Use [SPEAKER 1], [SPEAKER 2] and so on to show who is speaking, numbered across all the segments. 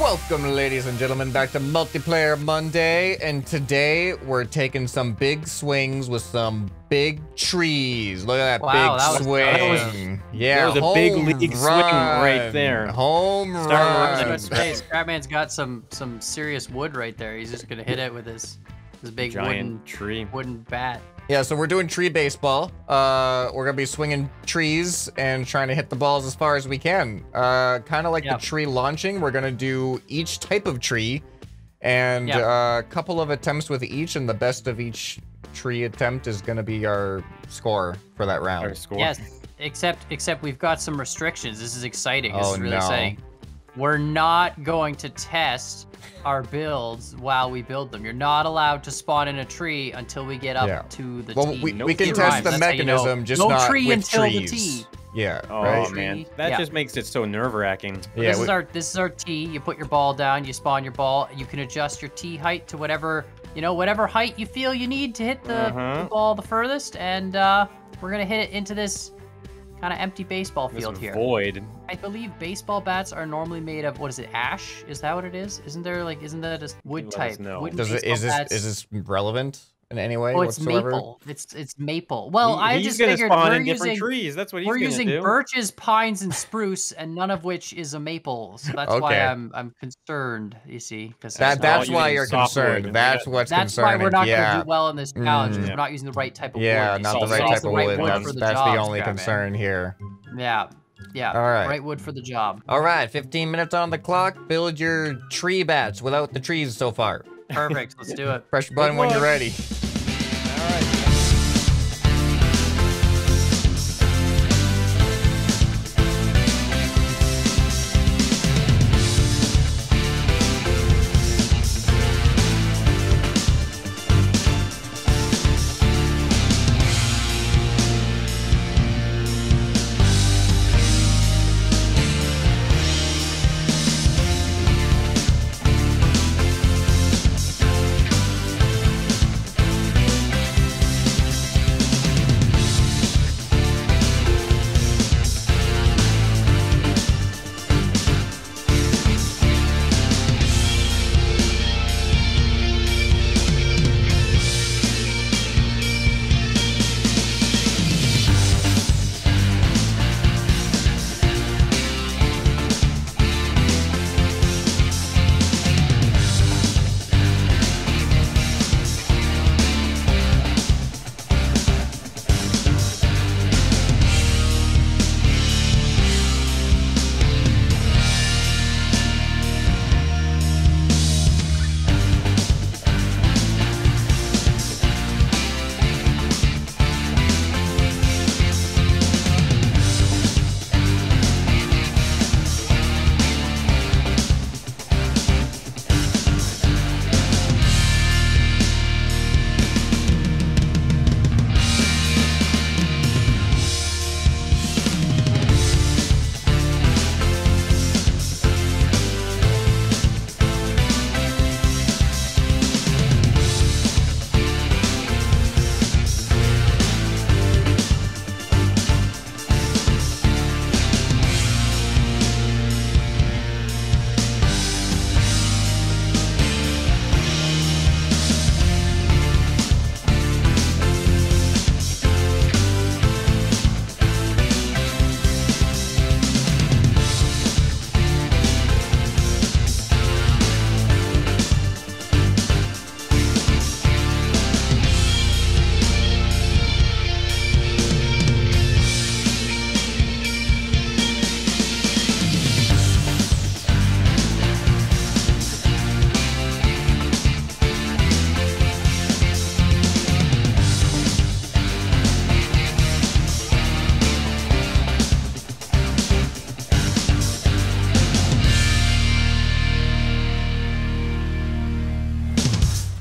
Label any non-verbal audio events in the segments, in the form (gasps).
[SPEAKER 1] Welcome, ladies and gentlemen, back to Multiplayer Monday. And today we're taking some big swings with some big trees. Look at that
[SPEAKER 2] Wow,
[SPEAKER 1] big
[SPEAKER 2] that was-
[SPEAKER 1] swing.
[SPEAKER 2] that
[SPEAKER 1] yeah,
[SPEAKER 3] that was a big
[SPEAKER 1] home
[SPEAKER 3] league swing right there.
[SPEAKER 1] Home
[SPEAKER 3] Start
[SPEAKER 1] run.
[SPEAKER 3] running.
[SPEAKER 2] Hey, Scrapman's got some some serious wood right there. He's just gonna hit it with his his big
[SPEAKER 3] Giant
[SPEAKER 2] wooden
[SPEAKER 3] tree.
[SPEAKER 2] wooden bat.
[SPEAKER 1] Yeah, so we're doing tree baseball. Uh, we're gonna be swinging trees and trying to hit the balls as far as we can. Uh, kind of like
[SPEAKER 2] Yep.
[SPEAKER 1] the tree launching. We're gonna do each type of tree, and
[SPEAKER 2] Yep.
[SPEAKER 1] a couple of attempts with each, and the best of each tree attempt is gonna be our score for that round.
[SPEAKER 3] Our score.
[SPEAKER 2] Yes, except except we've got some restrictions. This is exciting. This
[SPEAKER 1] Oh,
[SPEAKER 2] is really
[SPEAKER 1] no.
[SPEAKER 2] exciting. We're not going to test our builds while we build them. You're not allowed to spawn in a tree until we get up
[SPEAKER 1] Yeah.
[SPEAKER 2] to the
[SPEAKER 1] Well,
[SPEAKER 2] T.
[SPEAKER 1] we,
[SPEAKER 3] No
[SPEAKER 1] we can
[SPEAKER 2] It
[SPEAKER 1] test
[SPEAKER 2] rhymes,
[SPEAKER 1] the
[SPEAKER 2] that's how you know.
[SPEAKER 1] mechanism, just
[SPEAKER 2] no
[SPEAKER 1] not
[SPEAKER 2] tree
[SPEAKER 1] with
[SPEAKER 2] until
[SPEAKER 1] trees.
[SPEAKER 2] the T.
[SPEAKER 1] Yeah,
[SPEAKER 3] Oh
[SPEAKER 1] right.
[SPEAKER 3] man, that
[SPEAKER 2] Yeah.
[SPEAKER 3] just makes it so nerve wracking.
[SPEAKER 1] Yeah,
[SPEAKER 2] this
[SPEAKER 1] we-
[SPEAKER 2] is our this is our tee. You put your ball down, you spawn your ball. You can adjust your tee height to whatever you know, whatever height you feel you need to hit the,
[SPEAKER 3] Uh-huh.
[SPEAKER 2] the ball the furthest. And uh, we're gonna hit it into this kind of empty baseball field here.
[SPEAKER 3] void.
[SPEAKER 2] I believe baseball bats are normally made of what is it, ash? Is that what it is? Isn't there like isn't that a wood
[SPEAKER 3] Let
[SPEAKER 2] type?
[SPEAKER 3] know.
[SPEAKER 2] Wooden
[SPEAKER 1] Does it
[SPEAKER 2] baseball
[SPEAKER 1] is this
[SPEAKER 2] bats-
[SPEAKER 1] is this relevant in any way
[SPEAKER 2] Oh, it's
[SPEAKER 1] whatsoever?
[SPEAKER 2] maple. It's it's maple. Well,
[SPEAKER 3] He-
[SPEAKER 2] I
[SPEAKER 3] he's
[SPEAKER 2] just
[SPEAKER 3] gonna
[SPEAKER 2] figured
[SPEAKER 3] spawn
[SPEAKER 2] we're
[SPEAKER 3] in different
[SPEAKER 2] using
[SPEAKER 3] trees. That's what he's
[SPEAKER 2] we're using
[SPEAKER 3] do.
[SPEAKER 2] birches, pines, and spruce, and none of which is a maple. So that's why I'm I'm concerned. You see, because
[SPEAKER 1] That that's why you're concerned.
[SPEAKER 3] That's
[SPEAKER 1] That's
[SPEAKER 3] got-
[SPEAKER 1] what's
[SPEAKER 2] that's why we're not
[SPEAKER 1] yeah.
[SPEAKER 2] gonna do well in this challenge. because
[SPEAKER 1] Mm.
[SPEAKER 2] We're not using the right type of
[SPEAKER 1] Yeah,
[SPEAKER 2] wood.
[SPEAKER 1] not the right type of wood.
[SPEAKER 3] wood
[SPEAKER 1] That's,
[SPEAKER 2] the
[SPEAKER 1] that's the only
[SPEAKER 2] Scrapman.
[SPEAKER 1] concern here.
[SPEAKER 2] Yeah, yeah.
[SPEAKER 1] All right.
[SPEAKER 2] Right wood for the job.
[SPEAKER 1] All right, 15 minutes on the clock. Build your tree bats without the trees so far.
[SPEAKER 2] Perfect. Let's do it.
[SPEAKER 1] Press your button when you're ready.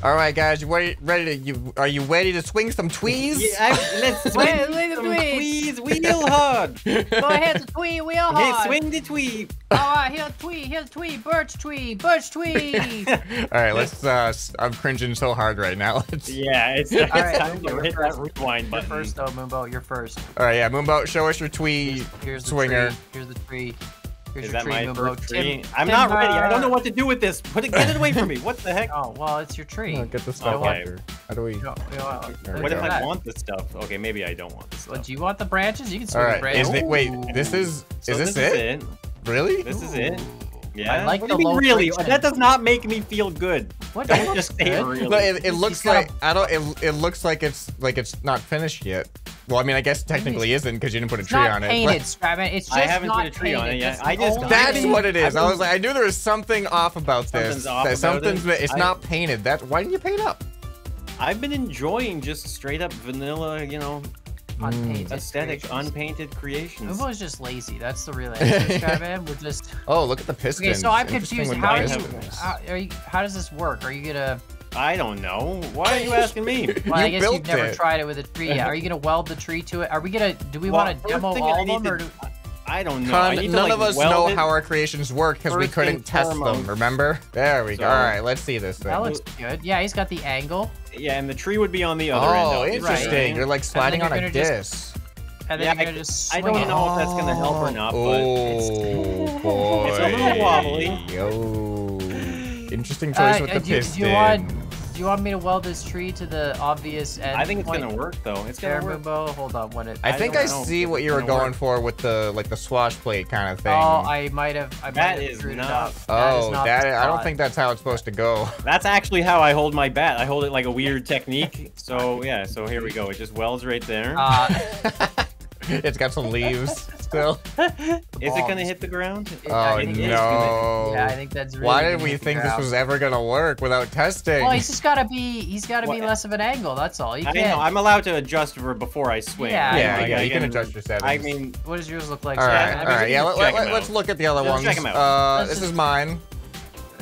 [SPEAKER 3] All right,
[SPEAKER 1] guys, you ready? Ready to you? Are you ready to swing some tweez?
[SPEAKER 3] Yeah, I, let's (laughs) swing
[SPEAKER 2] Wait, wait,
[SPEAKER 3] some
[SPEAKER 2] wait.
[SPEAKER 3] tweez wheel hard. (laughs)
[SPEAKER 2] Go ahead, the twee, wheel
[SPEAKER 3] Hey, swing the tweed.
[SPEAKER 2] All right, here's twee, here's twee, birch twee, birch twee. (laughs)
[SPEAKER 1] All right, let's. Uh, s- I'm cringing so hard right now. Let's,
[SPEAKER 3] Yeah, it's, it's
[SPEAKER 2] right,
[SPEAKER 3] time to
[SPEAKER 2] you're
[SPEAKER 3] hit
[SPEAKER 2] first.
[SPEAKER 3] that rewind
[SPEAKER 2] You're
[SPEAKER 3] button.
[SPEAKER 2] first, though, Moonbo. You're first.
[SPEAKER 1] All right, yeah, Moonbo, show us your twee
[SPEAKER 2] Here's the
[SPEAKER 1] swinger.
[SPEAKER 2] tree. Here's the tree. Here's
[SPEAKER 3] Is
[SPEAKER 2] your
[SPEAKER 3] that my
[SPEAKER 2] Moonbo.
[SPEAKER 3] first tree?
[SPEAKER 2] Tim-
[SPEAKER 3] I'm not ready. I uh, don't know what to do with this. Put it, get it away from me. What the heck? (laughs)
[SPEAKER 2] Oh well, it's your tree.
[SPEAKER 1] Get the stuff
[SPEAKER 3] Okay.
[SPEAKER 1] out here. How do we?
[SPEAKER 2] You know- you know,
[SPEAKER 1] There we
[SPEAKER 3] What if. I
[SPEAKER 2] that.
[SPEAKER 3] want the stuff? Okay, maybe I don't want the
[SPEAKER 2] Well, do you want the branches? You can
[SPEAKER 1] All
[SPEAKER 2] swing the
[SPEAKER 1] right.
[SPEAKER 2] branches.
[SPEAKER 1] Is it, wait, this is
[SPEAKER 3] So
[SPEAKER 1] is this,
[SPEAKER 3] this
[SPEAKER 1] it? Really?
[SPEAKER 3] This is it. Yeah.
[SPEAKER 2] I like
[SPEAKER 3] what
[SPEAKER 2] the
[SPEAKER 3] do you mean really?
[SPEAKER 2] friction.
[SPEAKER 3] That does not make me feel good.
[SPEAKER 2] What?
[SPEAKER 3] Don't
[SPEAKER 2] It looks
[SPEAKER 3] just
[SPEAKER 2] good.
[SPEAKER 3] really.
[SPEAKER 1] No, it, it
[SPEAKER 2] He's
[SPEAKER 1] looks
[SPEAKER 2] got a-
[SPEAKER 1] like I don't. It, it looks like it's like it's not finished yet. Well, I mean, I guess technically isn't because you didn't put a tree on it.
[SPEAKER 2] painted,
[SPEAKER 1] but-
[SPEAKER 2] Scrapman. It's just
[SPEAKER 3] I haven't
[SPEAKER 2] not
[SPEAKER 3] put a tree on it yet. I just
[SPEAKER 1] That's
[SPEAKER 2] thing.
[SPEAKER 1] what it is.
[SPEAKER 3] I've
[SPEAKER 1] I was like, I knew there was something off about this.
[SPEAKER 3] Something's off
[SPEAKER 1] that
[SPEAKER 3] about
[SPEAKER 1] something's
[SPEAKER 3] it.
[SPEAKER 1] it's
[SPEAKER 3] I-
[SPEAKER 1] not painted. That why didn't you paint up?
[SPEAKER 3] I've been enjoying just straight up vanilla, you know,
[SPEAKER 2] Unpainted mm.
[SPEAKER 3] aesthetic,
[SPEAKER 2] creations.
[SPEAKER 3] unpainted creations.
[SPEAKER 2] Momo's just lazy. That's the real answer, (laughs) Scrapman. We're just.
[SPEAKER 1] Oh, look at the pistons.
[SPEAKER 2] Okay, so I'm confused. How
[SPEAKER 1] the
[SPEAKER 2] you? How, are you? How does this work? Are you gonna?
[SPEAKER 3] I don't know. Why are you (laughs) asking me?
[SPEAKER 2] Well, I
[SPEAKER 1] You
[SPEAKER 2] guess
[SPEAKER 1] built
[SPEAKER 2] you've never
[SPEAKER 1] it.
[SPEAKER 2] tried it with a tree yet. Are you gonna (laughs) weld the tree to it? Are we gonna? Do we
[SPEAKER 3] Well,
[SPEAKER 2] want to demo all of them, or do?
[SPEAKER 3] I don't know.
[SPEAKER 1] Con-
[SPEAKER 3] I need to,
[SPEAKER 1] none
[SPEAKER 3] like,
[SPEAKER 1] of us know
[SPEAKER 3] it.
[SPEAKER 1] how our creations work because we couldn't
[SPEAKER 3] and
[SPEAKER 1] test them. Remember? There we go. All right, let's see this thing.
[SPEAKER 2] That looks good. Yeah, he's got the angle,
[SPEAKER 3] Yeah, and the tree would be on the other
[SPEAKER 1] oh,
[SPEAKER 3] end. of it,
[SPEAKER 1] interesting.
[SPEAKER 3] right?
[SPEAKER 1] You're like sliding
[SPEAKER 2] you're
[SPEAKER 1] on a
[SPEAKER 2] gonna just-
[SPEAKER 1] disc.
[SPEAKER 2] and then
[SPEAKER 3] Yeah,
[SPEAKER 2] you're
[SPEAKER 3] I-
[SPEAKER 2] just
[SPEAKER 3] I don't
[SPEAKER 2] it.
[SPEAKER 3] know if that's gonna help or not, but
[SPEAKER 1] oh (laughs) boy,
[SPEAKER 3] It's a little wobbly.
[SPEAKER 1] Yo, interesting choice
[SPEAKER 2] Uh,
[SPEAKER 1] with
[SPEAKER 2] uh,
[SPEAKER 1] the
[SPEAKER 2] do,
[SPEAKER 1] piston.
[SPEAKER 2] do you want? Do you want me to weld this tree to the obvious end?
[SPEAKER 3] I think it's
[SPEAKER 2] point?
[SPEAKER 3] gonna work though. It's
[SPEAKER 2] There,
[SPEAKER 3] gonna work.
[SPEAKER 2] Moonbo. Hold on, when it.
[SPEAKER 1] I
[SPEAKER 3] I
[SPEAKER 1] think I
[SPEAKER 3] know
[SPEAKER 1] see
[SPEAKER 3] if
[SPEAKER 1] what you were
[SPEAKER 3] gonna work.
[SPEAKER 1] for with the like the swash plate kind of thing.
[SPEAKER 2] Oh, I might have. I might
[SPEAKER 3] That
[SPEAKER 2] have
[SPEAKER 3] is
[SPEAKER 2] screwed
[SPEAKER 3] not-
[SPEAKER 2] it up.
[SPEAKER 1] Oh,
[SPEAKER 2] is
[SPEAKER 1] that
[SPEAKER 2] the
[SPEAKER 1] I don't think that's how it's supposed to go. (laughs)
[SPEAKER 3] That's actually how I hold my bat. I hold it like a weird technique. So yeah, so here we go. It just welds right there.
[SPEAKER 2] Uh, (laughs)
[SPEAKER 1] it's got some leaves (laughs) still.
[SPEAKER 3] Is it gonna hit the ground?
[SPEAKER 2] it-
[SPEAKER 1] Oh,
[SPEAKER 2] I think it's
[SPEAKER 1] no.
[SPEAKER 2] gonna- yeah, I think that's. Really
[SPEAKER 1] Why did we think this was ever gonna work without testing?
[SPEAKER 2] Well, he's just gotta be. He's gotta be less of an angle. That's all. You
[SPEAKER 3] I
[SPEAKER 2] can't.
[SPEAKER 3] know. I'm allowed to adjust for before I swing.
[SPEAKER 2] Yeah,
[SPEAKER 3] right?
[SPEAKER 1] yeah,
[SPEAKER 3] Like,
[SPEAKER 1] yeah, you can adjust your settings.
[SPEAKER 3] I mean,
[SPEAKER 2] What does yours look like?
[SPEAKER 1] all
[SPEAKER 2] Scrapman?
[SPEAKER 1] right,
[SPEAKER 3] I mean,
[SPEAKER 1] right,
[SPEAKER 3] we
[SPEAKER 1] yeah.
[SPEAKER 3] can
[SPEAKER 1] Let,
[SPEAKER 3] check
[SPEAKER 1] let,
[SPEAKER 3] 'em
[SPEAKER 1] let's look at the other
[SPEAKER 3] Let's
[SPEAKER 1] ones.
[SPEAKER 3] check 'em out.
[SPEAKER 1] Uh, this
[SPEAKER 2] just-
[SPEAKER 1] is mine.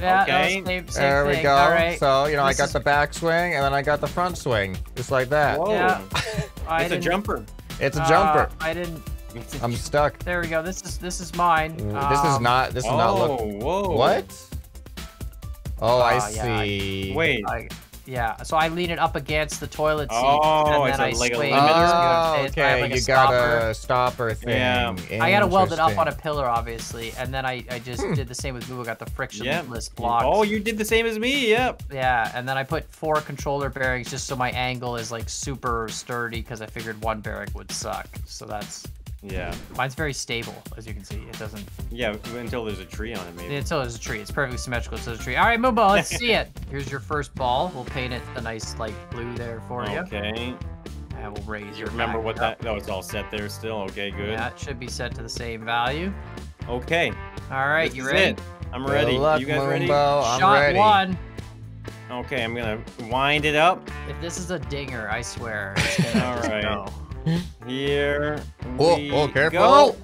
[SPEAKER 2] Yeah, no,
[SPEAKER 3] Okay.
[SPEAKER 2] same, same
[SPEAKER 1] There we
[SPEAKER 2] thing.
[SPEAKER 1] go.
[SPEAKER 2] All right.
[SPEAKER 1] So you know, I got
[SPEAKER 2] is-
[SPEAKER 1] the back swing and then I got the front swing, just like that.
[SPEAKER 3] whoa.
[SPEAKER 2] Yeah. (laughs)
[SPEAKER 3] It's a
[SPEAKER 2] didn't-
[SPEAKER 3] jumper.
[SPEAKER 1] It's a
[SPEAKER 2] uh,
[SPEAKER 1] jumper.
[SPEAKER 2] I didn't.
[SPEAKER 1] I'm stuck.
[SPEAKER 2] There we go. This is this is mine.
[SPEAKER 1] this is
[SPEAKER 2] Um,
[SPEAKER 1] not. This is
[SPEAKER 3] oh,
[SPEAKER 1] not look.
[SPEAKER 3] whoa.
[SPEAKER 1] What? Oh, I
[SPEAKER 2] Ah, yeah, I-
[SPEAKER 1] see.
[SPEAKER 3] Wait.
[SPEAKER 2] I, yeah, so I lean it up against the toilet seat,
[SPEAKER 3] Oh,
[SPEAKER 2] and
[SPEAKER 3] it's
[SPEAKER 2] then
[SPEAKER 3] a-
[SPEAKER 2] I
[SPEAKER 3] like a
[SPEAKER 2] swing.
[SPEAKER 3] limiter?
[SPEAKER 1] Oh,
[SPEAKER 2] It's- I have
[SPEAKER 1] okay.
[SPEAKER 2] like a
[SPEAKER 1] you got a stopper thing.
[SPEAKER 3] Yeah.
[SPEAKER 2] I gotta weld it up on a pillar, obviously, and then I, I just
[SPEAKER 1] Hmm.
[SPEAKER 2] did the same with Google. Got the
[SPEAKER 3] Yep.
[SPEAKER 2] frictionless blocks.
[SPEAKER 3] Oh, you did the same as me. Yep.
[SPEAKER 2] Yeah, and then I put four controller bearings just so my angle is like super sturdy because I figured one bearing would suck. So that's
[SPEAKER 3] Yeah.
[SPEAKER 2] mine's very stable, as you can see. It doesn't
[SPEAKER 3] Yeah. Until there's a tree on it, maybe.
[SPEAKER 2] until there's a tree. It's perfectly symmetrical. So there's a tree. All right, Moonbo, let's see it. (laughs) Here's your first ball. We'll paint it a nice like, blue there for you,
[SPEAKER 3] Okay.
[SPEAKER 2] and we'll raise
[SPEAKER 3] You
[SPEAKER 2] your.
[SPEAKER 3] remember what
[SPEAKER 2] up.
[SPEAKER 3] that? Oh, it's all set there still. Okay, good.
[SPEAKER 2] Yeah, it should be set to the same value.
[SPEAKER 3] Okay.
[SPEAKER 2] All right,
[SPEAKER 3] this
[SPEAKER 2] you
[SPEAKER 3] is
[SPEAKER 2] ready?
[SPEAKER 3] it. I'm
[SPEAKER 1] Good
[SPEAKER 3] ready.
[SPEAKER 1] luck,
[SPEAKER 3] you guys ready?
[SPEAKER 1] Moonbo. I'm
[SPEAKER 2] Shot
[SPEAKER 1] ready.
[SPEAKER 2] one.
[SPEAKER 3] Okay, I'm gonna wind it up.
[SPEAKER 2] If this is a dinger, I swear. It's gonna (laughs)
[SPEAKER 3] All
[SPEAKER 2] just go.
[SPEAKER 3] Here.
[SPEAKER 1] Oh,
[SPEAKER 3] we
[SPEAKER 1] oh, careful.
[SPEAKER 3] Go.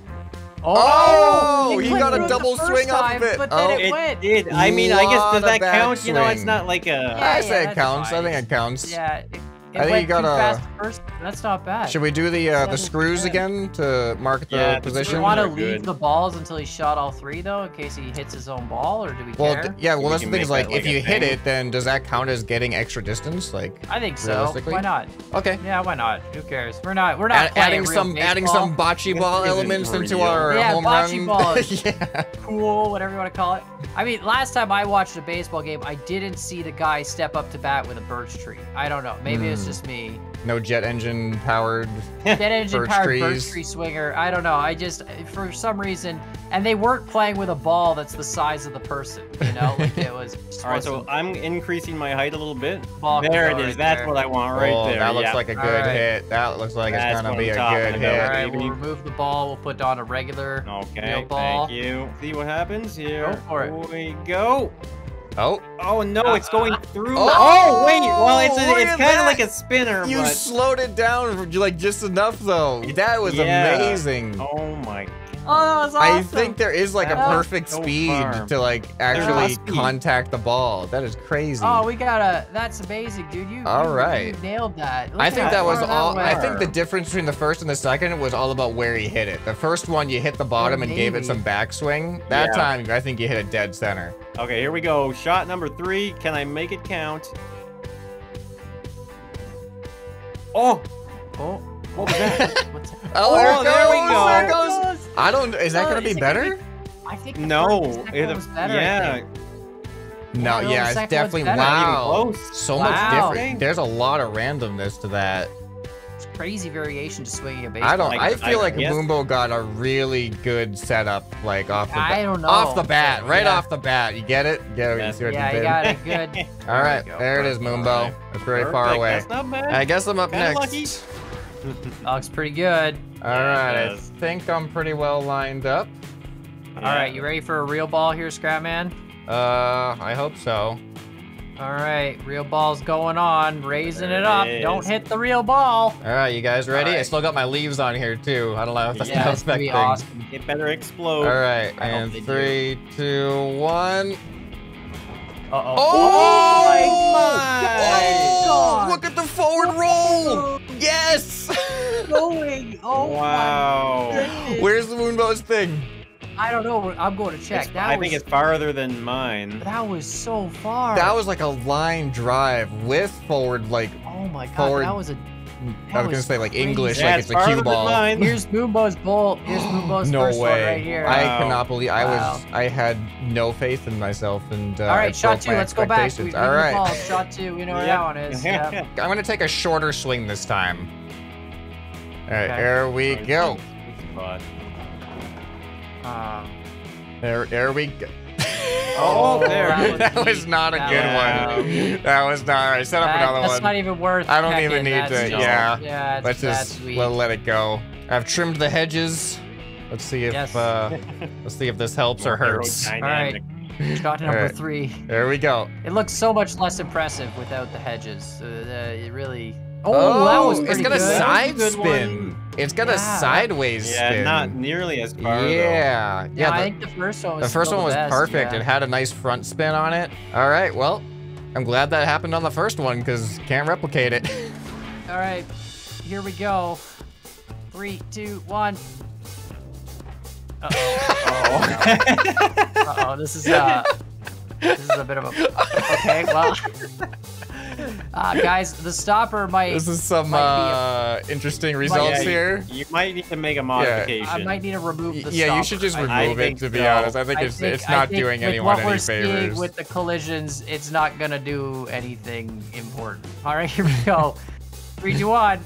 [SPEAKER 1] Oh,
[SPEAKER 2] it
[SPEAKER 1] he got a double
[SPEAKER 2] first
[SPEAKER 1] swing off of it.
[SPEAKER 2] But then
[SPEAKER 1] Oh.
[SPEAKER 2] it,
[SPEAKER 3] It did. I mean, I guess does that count? You know, it's not like a.
[SPEAKER 2] Yeah,
[SPEAKER 1] I say
[SPEAKER 2] yeah,
[SPEAKER 1] it counts. I think it counts.
[SPEAKER 2] Yeah, it, it
[SPEAKER 1] I think
[SPEAKER 2] went
[SPEAKER 1] you gotta-
[SPEAKER 2] too fast first. That's not bad.
[SPEAKER 1] Should we do the uh, the screws
[SPEAKER 2] percent.
[SPEAKER 1] again to mark the
[SPEAKER 3] Yeah, the
[SPEAKER 2] Do
[SPEAKER 1] position?
[SPEAKER 2] we want to leave
[SPEAKER 3] good.
[SPEAKER 2] the balls until he shot all three, though, in case he hits his own ball, or do we
[SPEAKER 1] Well,
[SPEAKER 2] care?
[SPEAKER 1] d- yeah. Well,
[SPEAKER 3] We
[SPEAKER 1] that's the thing is
[SPEAKER 3] make
[SPEAKER 1] like, if
[SPEAKER 3] like a
[SPEAKER 1] you hit it, then does that count as getting extra distance? Like,
[SPEAKER 2] I think so. Why not?
[SPEAKER 1] okay.
[SPEAKER 2] Yeah, why not? Who cares? We're not. We're not
[SPEAKER 1] Add- adding
[SPEAKER 2] real
[SPEAKER 1] some adding some bocce ball
[SPEAKER 3] isn't
[SPEAKER 1] elements into our
[SPEAKER 2] Yeah,
[SPEAKER 1] home
[SPEAKER 2] bocce
[SPEAKER 1] run.
[SPEAKER 2] ball is- (laughs)
[SPEAKER 1] yeah.
[SPEAKER 2] pool, whatever you want to call it. I mean, last time I watched a baseball game, I didn't see the guy step up to bat with a birch tree. I don't know. Maybe it's
[SPEAKER 1] Hmm.
[SPEAKER 2] just me.
[SPEAKER 1] No jet engine powered.
[SPEAKER 2] Jet engine (laughs)
[SPEAKER 1] Birch
[SPEAKER 2] powered
[SPEAKER 1] trees.
[SPEAKER 2] birch tree swinger. I don't know. I just, for some reason, and they weren't playing with a ball that's the size of the person. You know, like it was. (laughs)
[SPEAKER 3] All right, so I'm increasing my height a little bit.
[SPEAKER 2] ball
[SPEAKER 3] There it
[SPEAKER 2] control
[SPEAKER 3] is.
[SPEAKER 2] right
[SPEAKER 3] That's
[SPEAKER 2] there.
[SPEAKER 3] what I want right
[SPEAKER 1] oh,
[SPEAKER 3] there.
[SPEAKER 1] that looks
[SPEAKER 3] yeah.
[SPEAKER 1] like a good
[SPEAKER 2] Alright.
[SPEAKER 1] hit. That looks like it's gonna be a good
[SPEAKER 3] about.
[SPEAKER 1] hit.
[SPEAKER 2] All right, we'll remove the ball. We'll put on a regular.
[SPEAKER 3] Okay,
[SPEAKER 2] Real ball.
[SPEAKER 3] thank you. See what happens here.
[SPEAKER 2] Go for it.
[SPEAKER 3] Here we go.
[SPEAKER 1] Oh,
[SPEAKER 3] Oh no, it's going through.
[SPEAKER 1] Oh,
[SPEAKER 3] oh, oh, wait, well it's a, it's kind of like a spinner,
[SPEAKER 1] you
[SPEAKER 3] but
[SPEAKER 1] slowed it down like just enough though. That was
[SPEAKER 3] Yeah.
[SPEAKER 1] amazing.
[SPEAKER 3] oh my.
[SPEAKER 2] Oh, that was
[SPEAKER 1] I think there is like a
[SPEAKER 3] That was
[SPEAKER 1] perfect
[SPEAKER 3] so
[SPEAKER 1] speed
[SPEAKER 3] firm.
[SPEAKER 1] to like actually contact the ball. That is crazy.
[SPEAKER 2] Oh, we gotta. That's amazing, dude. You.
[SPEAKER 1] All
[SPEAKER 2] you,
[SPEAKER 1] right.
[SPEAKER 2] You nailed that. Look
[SPEAKER 1] I think that was
[SPEAKER 2] far
[SPEAKER 1] all. I think the difference between the first and the second was all about where he hit it. The first one, you hit the bottom and gave it some backswing. That
[SPEAKER 3] Yeah.
[SPEAKER 1] time, I think you hit a dead center.
[SPEAKER 3] Okay, here we go. Shot number three. Can I make it count? Oh,
[SPEAKER 2] Oh,
[SPEAKER 3] what was that?
[SPEAKER 2] what's (laughs)
[SPEAKER 1] Oh,
[SPEAKER 3] Oh,
[SPEAKER 1] there,
[SPEAKER 3] there we go.
[SPEAKER 1] There goes. I don't. Is that gonna be
[SPEAKER 2] is it gonna
[SPEAKER 1] better?
[SPEAKER 2] I think the
[SPEAKER 3] No,
[SPEAKER 2] first- the second
[SPEAKER 3] it-
[SPEAKER 2] was better. I
[SPEAKER 3] yeah,
[SPEAKER 2] think.
[SPEAKER 1] No,
[SPEAKER 2] Yeah, no,
[SPEAKER 1] yeah, it's definitely
[SPEAKER 2] better.
[SPEAKER 1] wow. So
[SPEAKER 2] Wow.
[SPEAKER 1] much different. There's a lot of randomness to that.
[SPEAKER 2] It's crazy variation to swinging a baseball.
[SPEAKER 1] I don't.
[SPEAKER 3] Like,
[SPEAKER 1] I feel
[SPEAKER 3] I
[SPEAKER 1] like
[SPEAKER 3] guess-
[SPEAKER 1] Moonbo got a really good setup, like off the.
[SPEAKER 2] I
[SPEAKER 1] bat.
[SPEAKER 2] don't know.
[SPEAKER 1] Off the bat, right
[SPEAKER 2] Yeah.
[SPEAKER 1] off the bat. You get it? Yeah, you
[SPEAKER 3] Yeah.
[SPEAKER 1] see what
[SPEAKER 2] Yeah,
[SPEAKER 1] you
[SPEAKER 2] you got it (laughs) good.
[SPEAKER 1] All right,
[SPEAKER 2] we go.
[SPEAKER 1] there it is, Moonbo. That's very far away.
[SPEAKER 3] That's not bad.
[SPEAKER 1] I guess I'm up
[SPEAKER 3] Kinda
[SPEAKER 1] next.
[SPEAKER 3] lucky.
[SPEAKER 2] That looks pretty good.
[SPEAKER 1] All right, I think I'm pretty well lined up.
[SPEAKER 2] All right, you ready for a real ball here, Scrapman?
[SPEAKER 1] Uh, I hope so.
[SPEAKER 2] All right, real ball's going on, raising
[SPEAKER 3] There
[SPEAKER 2] it
[SPEAKER 3] it
[SPEAKER 2] up.
[SPEAKER 3] is.
[SPEAKER 2] Don't hit the real ball.
[SPEAKER 1] All right, you guys ready?
[SPEAKER 2] All
[SPEAKER 1] I still got my leaves on here too. I don't know if that's
[SPEAKER 3] Yeah,
[SPEAKER 1] not
[SPEAKER 2] it's gonna be awesome.
[SPEAKER 3] It better explode.
[SPEAKER 1] All right,
[SPEAKER 2] I
[SPEAKER 1] and
[SPEAKER 2] they do.
[SPEAKER 1] three, two, one.
[SPEAKER 2] Uh-oh.
[SPEAKER 1] Oh,
[SPEAKER 2] my
[SPEAKER 1] Oh,
[SPEAKER 2] God.
[SPEAKER 1] Look at the forward roll! Yes! (laughs)
[SPEAKER 2] going. Oh
[SPEAKER 3] Wow.
[SPEAKER 1] Where's the Moonbo's thing?
[SPEAKER 2] I don't know. I'm going to check.
[SPEAKER 3] It's-
[SPEAKER 2] that
[SPEAKER 3] I
[SPEAKER 2] was,
[SPEAKER 3] think it's farther than mine.
[SPEAKER 2] that was so far.
[SPEAKER 1] That was like a line drive with forward, like
[SPEAKER 2] Oh my god,
[SPEAKER 1] forward-
[SPEAKER 2] that was a.
[SPEAKER 1] I was gonna say like
[SPEAKER 2] crazy.
[SPEAKER 1] English,
[SPEAKER 3] Yeah,
[SPEAKER 1] like
[SPEAKER 3] it's
[SPEAKER 1] it's a
[SPEAKER 3] farther
[SPEAKER 1] cue
[SPEAKER 3] than
[SPEAKER 1] ball.
[SPEAKER 3] mine. (laughs)
[SPEAKER 2] Here's Moonbo's bolt. Here's Moonbo's (gasps)
[SPEAKER 1] no
[SPEAKER 2] first
[SPEAKER 1] way!
[SPEAKER 2] one right here.
[SPEAKER 1] I cannot believe I
[SPEAKER 2] Wow.
[SPEAKER 1] was. I had no faith in myself, and uh,
[SPEAKER 2] All
[SPEAKER 1] I
[SPEAKER 2] right, shot two. Let's go back. We,
[SPEAKER 1] expectations.
[SPEAKER 2] we
[SPEAKER 1] All
[SPEAKER 2] know
[SPEAKER 1] right,
[SPEAKER 2] the balls. Shot two. We know where
[SPEAKER 3] Yep.
[SPEAKER 2] that one is. (laughs) Yeah.
[SPEAKER 1] I'm gonna take a shorter swing this time. All right, here we go.
[SPEAKER 3] But-
[SPEAKER 2] Um,
[SPEAKER 1] There, there we go. (laughs)
[SPEAKER 3] Oh, there.
[SPEAKER 1] that was not a
[SPEAKER 2] That
[SPEAKER 1] good
[SPEAKER 3] was-
[SPEAKER 1] one. That was not. All right, set up
[SPEAKER 2] that-
[SPEAKER 1] another
[SPEAKER 2] that's
[SPEAKER 1] one.
[SPEAKER 2] not even worth.
[SPEAKER 1] I don't even need to-
[SPEAKER 2] just-
[SPEAKER 1] yeah.
[SPEAKER 2] Yeah.
[SPEAKER 1] Let's just
[SPEAKER 2] sweet.
[SPEAKER 1] let, let it go. I've trimmed the hedges. Let's see if
[SPEAKER 2] Yes.
[SPEAKER 1] uh, let's see if this helps or hurts.
[SPEAKER 3] Aerodynamic.
[SPEAKER 2] Shot number
[SPEAKER 1] Alright.
[SPEAKER 2] three.
[SPEAKER 1] There we go.
[SPEAKER 2] It looks so much less impressive without the hedges. Uh, uh, it really. Oh, that was
[SPEAKER 1] it's
[SPEAKER 2] pretty
[SPEAKER 1] got a
[SPEAKER 2] good.
[SPEAKER 1] side
[SPEAKER 3] Good
[SPEAKER 1] spin. It's got a
[SPEAKER 2] Yeah.
[SPEAKER 1] sideways
[SPEAKER 3] Yeah,
[SPEAKER 1] spin.
[SPEAKER 3] not nearly as far. though.
[SPEAKER 1] yeah,
[SPEAKER 2] Yeah,
[SPEAKER 1] yeah.
[SPEAKER 2] I
[SPEAKER 1] the-
[SPEAKER 2] think the first one was
[SPEAKER 1] The first one was
[SPEAKER 2] best,
[SPEAKER 1] perfect.
[SPEAKER 2] yeah.
[SPEAKER 1] It had a nice front spin on it. All right, well, I'm glad that happened on the first one because can't replicate it. (laughs)
[SPEAKER 2] All right, here we go. Three, two, one. Uh oh. (laughs) uh oh. This is uh. This is a bit of a. Okay, well. (laughs) Uh, guys, the stopper might.
[SPEAKER 1] this is some
[SPEAKER 2] Might
[SPEAKER 1] uh, interesting results
[SPEAKER 3] Yeah,
[SPEAKER 1] here.
[SPEAKER 3] You, might need to make a modification.
[SPEAKER 2] I might need to remove the stopper.
[SPEAKER 1] Yeah, you should just remove
[SPEAKER 3] I
[SPEAKER 1] it. To be
[SPEAKER 3] so.
[SPEAKER 1] honest, I think
[SPEAKER 2] I
[SPEAKER 1] it's
[SPEAKER 2] think-
[SPEAKER 1] it's not
[SPEAKER 2] think
[SPEAKER 1] doing
[SPEAKER 2] with
[SPEAKER 1] anyone
[SPEAKER 2] what
[SPEAKER 1] any
[SPEAKER 2] we're seeing
[SPEAKER 1] favors.
[SPEAKER 2] with the collisions, it's not gonna do anything important. All right, (laughs) here we go. Three, two, one.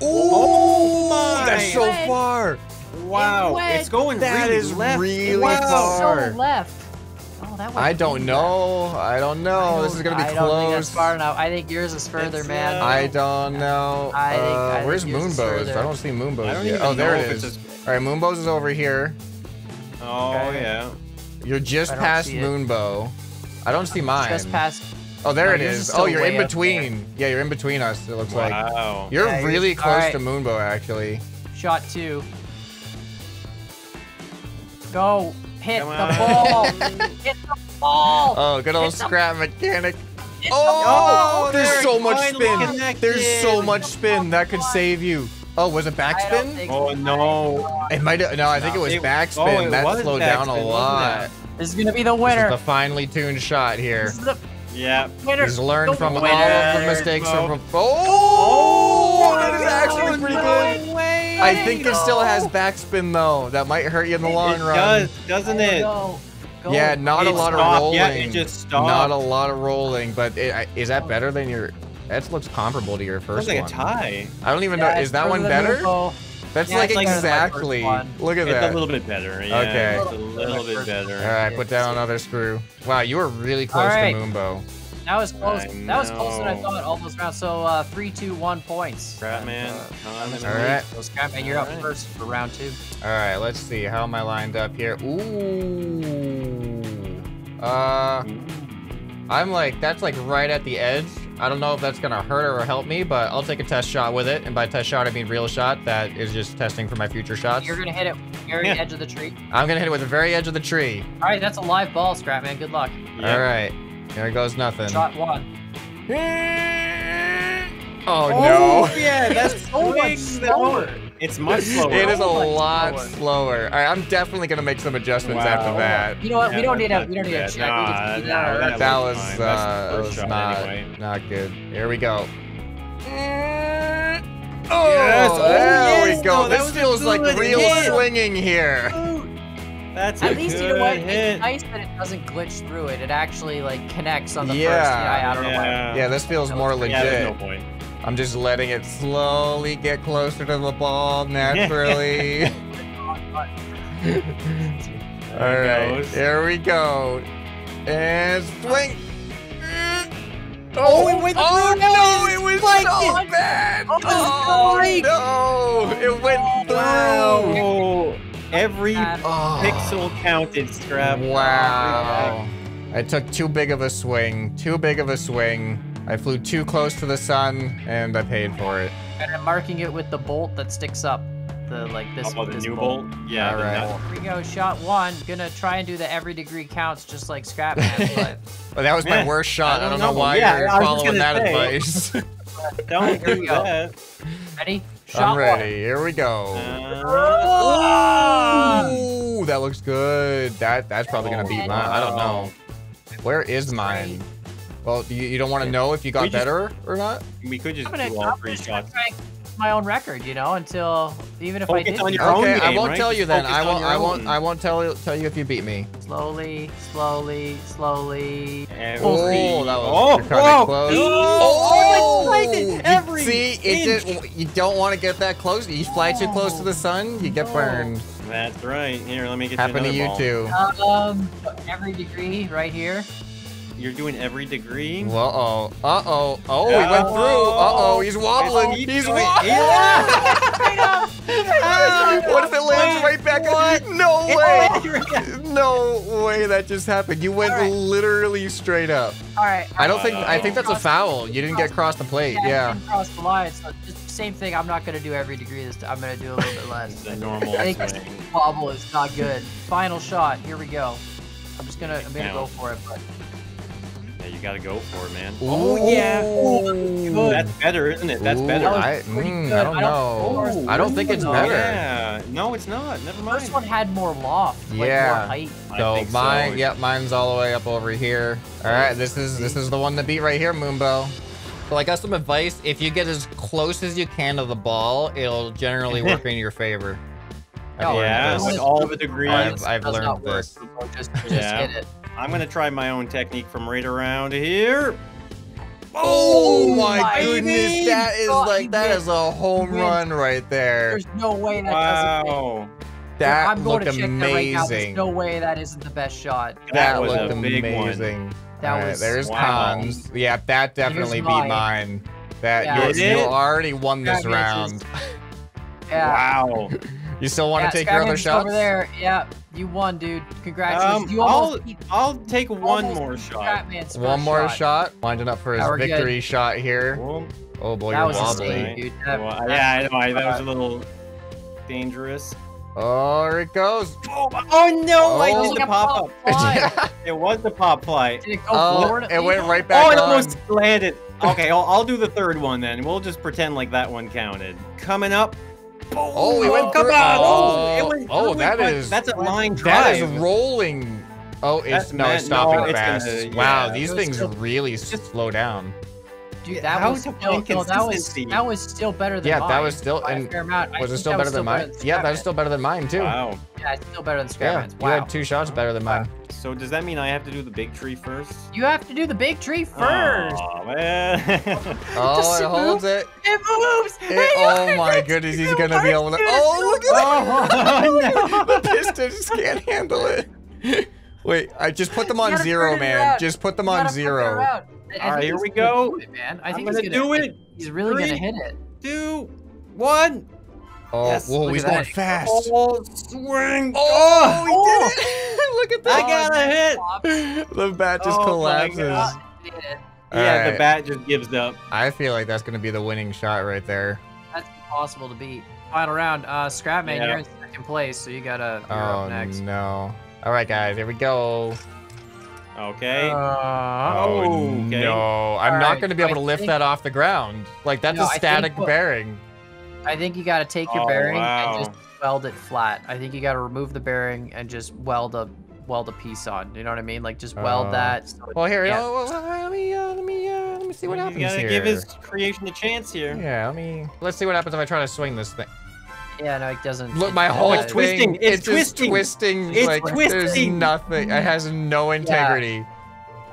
[SPEAKER 1] Oh,
[SPEAKER 3] my!
[SPEAKER 1] that's so far.
[SPEAKER 3] Wow,
[SPEAKER 2] went.
[SPEAKER 3] it's going
[SPEAKER 1] That
[SPEAKER 3] really
[SPEAKER 1] is
[SPEAKER 3] left.
[SPEAKER 1] really
[SPEAKER 3] wow.
[SPEAKER 1] far.
[SPEAKER 2] So left. Oh, that
[SPEAKER 1] I don't
[SPEAKER 2] deep.
[SPEAKER 1] know. I don't know.
[SPEAKER 2] I
[SPEAKER 1] this is gonna be
[SPEAKER 2] I don't think that's far enough. I think yours is further,
[SPEAKER 3] It's,
[SPEAKER 2] man.
[SPEAKER 3] uh,
[SPEAKER 1] I don't know.
[SPEAKER 2] I think-
[SPEAKER 1] uh,
[SPEAKER 2] I think
[SPEAKER 1] where's
[SPEAKER 2] yours is Moonbo's?
[SPEAKER 1] I don't see
[SPEAKER 3] Moonbo's
[SPEAKER 1] yet. Oh, there
[SPEAKER 3] know
[SPEAKER 1] it
[SPEAKER 3] it's
[SPEAKER 1] All right, Moonbo's is over here.
[SPEAKER 3] Oh
[SPEAKER 2] Okay.
[SPEAKER 3] yeah.
[SPEAKER 1] You're just past
[SPEAKER 2] see it.
[SPEAKER 1] Moonbo. I don't see mine.
[SPEAKER 2] Just past.
[SPEAKER 1] Oh, there
[SPEAKER 2] No,
[SPEAKER 1] it
[SPEAKER 2] yours
[SPEAKER 1] is.
[SPEAKER 2] is
[SPEAKER 1] oh, you're in between. Yeah, you're in between us. It looks like
[SPEAKER 3] Wow.
[SPEAKER 1] you're
[SPEAKER 2] Yeah, you're-
[SPEAKER 1] really close
[SPEAKER 2] alright.
[SPEAKER 1] to Moonbo, actually.
[SPEAKER 2] Shot two. Go. Hit
[SPEAKER 3] Come
[SPEAKER 2] the
[SPEAKER 3] on.
[SPEAKER 2] ball. (laughs) Hit the ball.
[SPEAKER 1] Oh, good old
[SPEAKER 2] Hit the-
[SPEAKER 1] scrap mechanic.
[SPEAKER 2] Hit the
[SPEAKER 1] Oh, there's so much spin.
[SPEAKER 3] connected.
[SPEAKER 1] There's so much spin that could save you. Oh, was it backspin?
[SPEAKER 3] Oh no.
[SPEAKER 1] It might. have, No, I think it was
[SPEAKER 3] It-
[SPEAKER 1] backspin.
[SPEAKER 3] oh,
[SPEAKER 1] that
[SPEAKER 3] was
[SPEAKER 1] slowed down a lot.
[SPEAKER 2] This is gonna be the
[SPEAKER 1] This is
[SPEAKER 2] winner.
[SPEAKER 1] the finely tuned shot here.
[SPEAKER 2] This is the
[SPEAKER 3] Yeah.
[SPEAKER 2] winner.
[SPEAKER 1] He's learned
[SPEAKER 2] The
[SPEAKER 1] from all of the mistakes
[SPEAKER 3] Mo.
[SPEAKER 1] from. Oh, that I think it still has backspin though. That might hurt you in the long run.
[SPEAKER 3] it
[SPEAKER 1] run.
[SPEAKER 3] does, doesn't
[SPEAKER 2] Oh,
[SPEAKER 3] it?
[SPEAKER 2] no. Go.
[SPEAKER 1] Yeah, not a
[SPEAKER 3] It
[SPEAKER 1] lot of rolling.
[SPEAKER 3] Yeah, it just stopped.
[SPEAKER 1] Not a lot of rolling, but it, I- is that better than your? That looks comparable to your first
[SPEAKER 3] Looks like
[SPEAKER 1] one.
[SPEAKER 3] a tie.
[SPEAKER 1] I don't even
[SPEAKER 2] Yeah,
[SPEAKER 1] know. Is that one better?
[SPEAKER 2] Moonbo.
[SPEAKER 1] That's
[SPEAKER 2] Yeah,
[SPEAKER 1] like
[SPEAKER 2] like
[SPEAKER 1] exactly. Look at
[SPEAKER 3] It's
[SPEAKER 1] that.
[SPEAKER 3] a little bit better. Yeah,
[SPEAKER 1] Okay.
[SPEAKER 3] It's a little bit better.
[SPEAKER 1] All right, put down another screw. Wow, you were really close
[SPEAKER 2] All right.
[SPEAKER 1] to Moonbo.
[SPEAKER 2] That was close.
[SPEAKER 3] I
[SPEAKER 2] That was closer than I
[SPEAKER 3] know.
[SPEAKER 2] thought. Almost round. So uh, three, two, one points.
[SPEAKER 3] Scrapman.
[SPEAKER 2] Uh,
[SPEAKER 3] on the
[SPEAKER 1] All
[SPEAKER 3] lead.
[SPEAKER 1] right.
[SPEAKER 2] so Scrapman, you're up
[SPEAKER 3] Alright.
[SPEAKER 2] first for round two.
[SPEAKER 1] All right, let's see. How am I lined up here? Ooh. Uh, I'm like that's like right at the edge. I don't know if that's gonna hurt or help me, but I'll take a test shot with it. And by test shot, I mean real shot. That is just testing for my future shots.
[SPEAKER 2] You're gonna hit it very
[SPEAKER 3] Yeah.
[SPEAKER 2] edge of the tree.
[SPEAKER 1] I'm gonna hit it with the very edge of the tree.
[SPEAKER 2] All right, that's a live ball, Scrapman. Good luck.
[SPEAKER 3] Yeah.
[SPEAKER 1] All right, there goes nothing.
[SPEAKER 2] Shot one. (laughs)
[SPEAKER 1] Oh, no.
[SPEAKER 3] yeah, that's (laughs)
[SPEAKER 2] so much slower.
[SPEAKER 3] It's much slower.
[SPEAKER 1] It is a
[SPEAKER 2] So much
[SPEAKER 1] lot
[SPEAKER 2] slower.
[SPEAKER 1] slower. All right, I'm definitely gonna make some adjustments after that.
[SPEAKER 2] You know what? we don't need a we don't need a check.
[SPEAKER 3] bad. Nah,
[SPEAKER 2] just,
[SPEAKER 3] nah,
[SPEAKER 2] yeah,
[SPEAKER 1] That
[SPEAKER 3] was
[SPEAKER 1] was
[SPEAKER 3] fine. That's the
[SPEAKER 1] uh, that was not
[SPEAKER 3] anyway.
[SPEAKER 1] not good. Here we go. Oh,
[SPEAKER 3] Yes, oh,
[SPEAKER 1] there
[SPEAKER 3] yes,
[SPEAKER 1] we go.
[SPEAKER 3] no,
[SPEAKER 1] this feels like real
[SPEAKER 3] hit.
[SPEAKER 1] swinging here.
[SPEAKER 3] That's a
[SPEAKER 2] At least
[SPEAKER 3] good
[SPEAKER 2] you know what?
[SPEAKER 3] hit.
[SPEAKER 2] It's nice that it doesn't glitch through it. It actually like connects on the first.
[SPEAKER 1] Yeah.
[SPEAKER 2] Yeah, I don't know why.
[SPEAKER 3] Yeah.
[SPEAKER 1] Yeah, this feels more legit.
[SPEAKER 3] Yeah, there's no point.
[SPEAKER 1] I'm just letting it slowly get closer to the ball naturally. (laughs)
[SPEAKER 3] There (laughs)
[SPEAKER 1] All
[SPEAKER 3] it
[SPEAKER 1] right,
[SPEAKER 3] goes.
[SPEAKER 1] here we go. And swing.
[SPEAKER 3] Oh, oh, it went
[SPEAKER 1] Oh
[SPEAKER 3] through.
[SPEAKER 1] no, it was
[SPEAKER 3] Spiked
[SPEAKER 1] so
[SPEAKER 3] it.
[SPEAKER 1] bad.
[SPEAKER 2] Oh,
[SPEAKER 1] Oh no, it went oh, through.
[SPEAKER 3] Wow. Every
[SPEAKER 1] Oh.
[SPEAKER 3] pixel counted, Scrap.
[SPEAKER 1] Wow. I took too big of a swing. Too big of a swing. I flew too close to the sun, and I paid for it.
[SPEAKER 2] And I'm marking it with the bolt that sticks up. The like this.
[SPEAKER 3] Oh, the
[SPEAKER 2] this
[SPEAKER 3] new bolt? Yeah.
[SPEAKER 1] All
[SPEAKER 3] the
[SPEAKER 1] right.
[SPEAKER 2] Here we go, shot one. Gonna try and do the every degree counts just like Scrapman, (laughs) but
[SPEAKER 1] Well, that was my
[SPEAKER 3] Yeah,
[SPEAKER 1] worst shot.
[SPEAKER 3] I
[SPEAKER 1] I don't
[SPEAKER 3] don't
[SPEAKER 1] know
[SPEAKER 3] know.
[SPEAKER 1] why
[SPEAKER 3] Yeah,
[SPEAKER 1] you're
[SPEAKER 3] I was
[SPEAKER 1] following that
[SPEAKER 3] say.
[SPEAKER 1] advice. (laughs)
[SPEAKER 3] Don't do that.
[SPEAKER 2] ready? Shot
[SPEAKER 1] I'm
[SPEAKER 2] one.
[SPEAKER 1] ready. Here we go.
[SPEAKER 3] Uh,
[SPEAKER 1] Ooh, that looks good. That that's probably gonna beat mine. I don't know. Where is mine? Well, you, you don't want to know if you got
[SPEAKER 3] We just-
[SPEAKER 1] better or not?
[SPEAKER 3] we could just do all three shots.
[SPEAKER 2] Try and keep my own record, you know, until even if I did
[SPEAKER 3] on own
[SPEAKER 1] Okay, I won't
[SPEAKER 3] right?
[SPEAKER 1] tell you
[SPEAKER 3] Just
[SPEAKER 1] then.
[SPEAKER 3] focus
[SPEAKER 1] I won't. I won't.
[SPEAKER 3] own.
[SPEAKER 1] I won't tell tell you if you beat me.
[SPEAKER 2] slowly, slowly, slowly.
[SPEAKER 3] Every-
[SPEAKER 1] Oh, that was
[SPEAKER 3] oh,
[SPEAKER 1] you're kinda
[SPEAKER 3] whoa.
[SPEAKER 1] close.
[SPEAKER 3] Oh, I spiked it
[SPEAKER 1] You-
[SPEAKER 3] every
[SPEAKER 1] See, it
[SPEAKER 3] inch.
[SPEAKER 1] just, you don't want to get that close. You fly too close to the sun, you get
[SPEAKER 2] Oh.
[SPEAKER 1] burned.
[SPEAKER 3] That's right. Here, let me get
[SPEAKER 1] Happened
[SPEAKER 3] you
[SPEAKER 1] to you
[SPEAKER 3] ball.
[SPEAKER 1] too.
[SPEAKER 2] Um, every degree right here.
[SPEAKER 3] You're doing every degree.
[SPEAKER 1] Uh oh. Uh oh. Oh, he went through. Uh oh, he's wobbling.
[SPEAKER 3] Keep
[SPEAKER 1] He's
[SPEAKER 3] going.
[SPEAKER 1] wobbling.
[SPEAKER 3] Yeah. (laughs)
[SPEAKER 1] what if it lands right back on? No (laughs) way. No way that just happened. You went
[SPEAKER 2] Alright.
[SPEAKER 1] literally straight up.
[SPEAKER 2] All right.
[SPEAKER 1] I don't
[SPEAKER 3] Uh,
[SPEAKER 1] think. I think that's a foul. You didn't get across the plate.
[SPEAKER 2] Yeah,
[SPEAKER 1] Yeah.
[SPEAKER 2] didn't cross the line. So just same thing. I'm not gonna do every degree this time. I'm gonna do a little bit less. (laughs)
[SPEAKER 3] The normal
[SPEAKER 2] I think this
[SPEAKER 3] swing.
[SPEAKER 2] wobble is not good. Final shot. Here we go. I'm just gonna. I'm gonna go for it. But
[SPEAKER 3] Yeah, you gotta go for it, man.
[SPEAKER 1] Oh
[SPEAKER 3] yeah.
[SPEAKER 1] Ooh.
[SPEAKER 3] That's better, isn't it? That's
[SPEAKER 1] Ooh,
[SPEAKER 3] better.
[SPEAKER 1] I, mm,
[SPEAKER 2] good.
[SPEAKER 1] I don't
[SPEAKER 2] I don't-
[SPEAKER 1] know. I don't think it's better.
[SPEAKER 3] Yeah. No, it's not. Never mind.
[SPEAKER 2] first one had more loft. Like
[SPEAKER 1] Yeah.
[SPEAKER 2] More height.
[SPEAKER 3] I
[SPEAKER 1] So
[SPEAKER 3] think so.
[SPEAKER 1] mine, yep, mine's all the way up over here. All right, this is this is the one to beat right here, Moonbo. So I got some advice. If you get as close as you can to the ball, it'll generally work in your favor. I've (laughs)
[SPEAKER 2] Oh,
[SPEAKER 3] Yeah, with all the degrees.
[SPEAKER 1] I've- I've learned this.
[SPEAKER 2] Just, just
[SPEAKER 3] Yeah.
[SPEAKER 2] hit it.
[SPEAKER 3] I'm gonna try my own technique from right around here.
[SPEAKER 1] Oh
[SPEAKER 2] Oh
[SPEAKER 1] my
[SPEAKER 2] my
[SPEAKER 1] goodness,
[SPEAKER 3] baby!
[SPEAKER 1] that is
[SPEAKER 2] Oh,
[SPEAKER 1] like
[SPEAKER 2] he
[SPEAKER 1] that
[SPEAKER 2] wins.
[SPEAKER 1] is a home
[SPEAKER 2] He
[SPEAKER 1] run right there.
[SPEAKER 2] There's no way that doesn't.
[SPEAKER 3] Wow.
[SPEAKER 1] That
[SPEAKER 2] I'm going
[SPEAKER 1] looked
[SPEAKER 2] to check that right now. There's
[SPEAKER 1] amazing.
[SPEAKER 2] no way that isn't the best shot.
[SPEAKER 1] That
[SPEAKER 3] That was
[SPEAKER 1] looked
[SPEAKER 3] a big one.
[SPEAKER 1] amazing.
[SPEAKER 2] That
[SPEAKER 1] All right,
[SPEAKER 2] was-
[SPEAKER 1] there's
[SPEAKER 3] Wow.
[SPEAKER 1] cons. Yeah, that definitely beat
[SPEAKER 2] mine.
[SPEAKER 1] mine. That
[SPEAKER 2] Yeah.
[SPEAKER 1] you, you already won this
[SPEAKER 2] Scrap
[SPEAKER 1] round. (laughs)
[SPEAKER 2] Yeah.
[SPEAKER 3] Wow.
[SPEAKER 1] You still want
[SPEAKER 2] yeah,
[SPEAKER 1] to take your other
[SPEAKER 2] Scrapman's
[SPEAKER 1] shots?
[SPEAKER 2] over there. Yeah, you won, dude. Congratulations.
[SPEAKER 3] Um,
[SPEAKER 2] you
[SPEAKER 3] I'll,
[SPEAKER 2] almost beat
[SPEAKER 3] I'll take one more shot.
[SPEAKER 1] One more shot. Winding up for his
[SPEAKER 2] Yeah, we're good.
[SPEAKER 1] victory shot here.
[SPEAKER 3] Well,
[SPEAKER 1] Oh boy,
[SPEAKER 2] That
[SPEAKER 1] you're
[SPEAKER 2] was a
[SPEAKER 1] wobbly.
[SPEAKER 2] save, dude. That-
[SPEAKER 3] well, yeah, I know. That was a little dangerous.
[SPEAKER 1] Oh, here it goes.
[SPEAKER 3] Oh, oh no! I
[SPEAKER 1] Oh.
[SPEAKER 3] did the
[SPEAKER 2] a
[SPEAKER 3] pop up. (laughs)
[SPEAKER 2] fly.
[SPEAKER 3] It was the pop fly.
[SPEAKER 2] Did it go
[SPEAKER 1] Oh,
[SPEAKER 2] forward?
[SPEAKER 1] it went right back
[SPEAKER 3] Oh, it
[SPEAKER 1] on.
[SPEAKER 3] almost landed. Okay, I'll, I'll do the third one then. We'll just pretend like that one counted. Coming up.
[SPEAKER 1] Oh, he went
[SPEAKER 3] come
[SPEAKER 1] through-
[SPEAKER 3] on!
[SPEAKER 1] oh, oh.
[SPEAKER 3] it went
[SPEAKER 1] oh,
[SPEAKER 3] through
[SPEAKER 1] that
[SPEAKER 3] it, but
[SPEAKER 1] is-
[SPEAKER 3] that's a line drive.
[SPEAKER 1] is rolling. Oh, it's
[SPEAKER 3] That's
[SPEAKER 1] no, it's
[SPEAKER 3] meant- no,
[SPEAKER 1] stopping
[SPEAKER 3] it's
[SPEAKER 1] fast.
[SPEAKER 3] gonna-
[SPEAKER 1] wow,
[SPEAKER 3] yeah.
[SPEAKER 1] these things
[SPEAKER 2] still-
[SPEAKER 1] really
[SPEAKER 3] just-
[SPEAKER 1] slow down.
[SPEAKER 2] Dude, that
[SPEAKER 3] How
[SPEAKER 2] was
[SPEAKER 3] to
[SPEAKER 2] still,
[SPEAKER 3] find
[SPEAKER 2] no, that was that was still better than
[SPEAKER 1] Yeah,
[SPEAKER 2] mine.
[SPEAKER 1] that was still-
[SPEAKER 2] by a
[SPEAKER 1] and
[SPEAKER 2] fair amount.
[SPEAKER 1] Was it still better than mine? Yeah, that was still better than mine too.
[SPEAKER 3] Wow.
[SPEAKER 2] Yeah, it's still better than
[SPEAKER 1] Yeah,
[SPEAKER 2] Scrapman's.
[SPEAKER 1] you had two shots better than mine.
[SPEAKER 3] So does that mean I have to do the big tree first?
[SPEAKER 2] You have to do the big tree first. (laughs)
[SPEAKER 3] Oh man.
[SPEAKER 1] Oh,
[SPEAKER 2] Does
[SPEAKER 1] it
[SPEAKER 2] it
[SPEAKER 1] holds it.
[SPEAKER 2] It moves.
[SPEAKER 1] It- oh my goodness, he's gonna be able to. Oh, look at (laughs) that!
[SPEAKER 3] oh, (laughs) no.
[SPEAKER 1] the pistons can't handle it. Wait, I just put them on zero, man. Just put them on
[SPEAKER 2] gotta flip it
[SPEAKER 1] zero.
[SPEAKER 2] around. I- I
[SPEAKER 3] All
[SPEAKER 2] think
[SPEAKER 3] right,
[SPEAKER 2] he's
[SPEAKER 3] here we go.
[SPEAKER 2] it, man. I
[SPEAKER 3] I'm
[SPEAKER 2] think
[SPEAKER 3] gonna
[SPEAKER 2] he's gonna
[SPEAKER 3] do it.
[SPEAKER 2] He's really
[SPEAKER 3] Three.
[SPEAKER 2] gonna hit it.
[SPEAKER 3] Two, one.
[SPEAKER 1] Oh,
[SPEAKER 3] Yes,
[SPEAKER 1] whoa, he's going fast.
[SPEAKER 3] Oh, swing.
[SPEAKER 1] Oh,
[SPEAKER 2] Oh.
[SPEAKER 1] he did it! (laughs) Look at that.
[SPEAKER 3] I
[SPEAKER 1] that.
[SPEAKER 3] got a hit. (laughs)
[SPEAKER 1] The bat just
[SPEAKER 3] Oh
[SPEAKER 1] collapses.
[SPEAKER 3] God.
[SPEAKER 2] He did it.
[SPEAKER 3] Yeah,
[SPEAKER 1] Alright.
[SPEAKER 3] the bat just gives up.
[SPEAKER 1] I feel like that's gonna be the winning shot right there.
[SPEAKER 2] That's impossible to beat. Final round. Uh, Scrapman,
[SPEAKER 3] Yeah.
[SPEAKER 2] you're in second place, so you gotta. You're
[SPEAKER 1] Oh
[SPEAKER 2] up next.
[SPEAKER 1] no. All right, guys, here we go.
[SPEAKER 3] Okay.
[SPEAKER 2] Uh,
[SPEAKER 1] Oh
[SPEAKER 3] okay.
[SPEAKER 1] no, I'm not
[SPEAKER 2] Alright,
[SPEAKER 1] gonna be able
[SPEAKER 2] I
[SPEAKER 1] to lift
[SPEAKER 2] think-
[SPEAKER 1] that off the ground. Like that's
[SPEAKER 2] No,
[SPEAKER 1] a
[SPEAKER 2] I think
[SPEAKER 1] static
[SPEAKER 2] what-
[SPEAKER 1] bearing.
[SPEAKER 2] I think you gotta take your
[SPEAKER 3] Oh,
[SPEAKER 2] bearing
[SPEAKER 3] wow.
[SPEAKER 2] and just weld it flat. I think you gotta remove the bearing and just weld a weld a piece on. You know what I mean? Like just weld
[SPEAKER 1] Oh.
[SPEAKER 2] that. So
[SPEAKER 1] Well, here,
[SPEAKER 2] yeah.
[SPEAKER 1] oh, well, let me, uh, let me, uh, let me see what
[SPEAKER 3] you
[SPEAKER 1] happens
[SPEAKER 3] gotta
[SPEAKER 1] here.
[SPEAKER 3] give his creation a chance here.
[SPEAKER 1] Yeah, let me. Let's see what happens if I try to swing this thing.
[SPEAKER 2] Yeah, no, it doesn't.
[SPEAKER 1] Look, my whole
[SPEAKER 3] it's
[SPEAKER 1] thing,
[SPEAKER 3] twisting, it's
[SPEAKER 1] just
[SPEAKER 3] twisting.
[SPEAKER 1] twisting.
[SPEAKER 3] It's
[SPEAKER 1] like there's
[SPEAKER 3] twisting.
[SPEAKER 1] nothing. It has no integrity.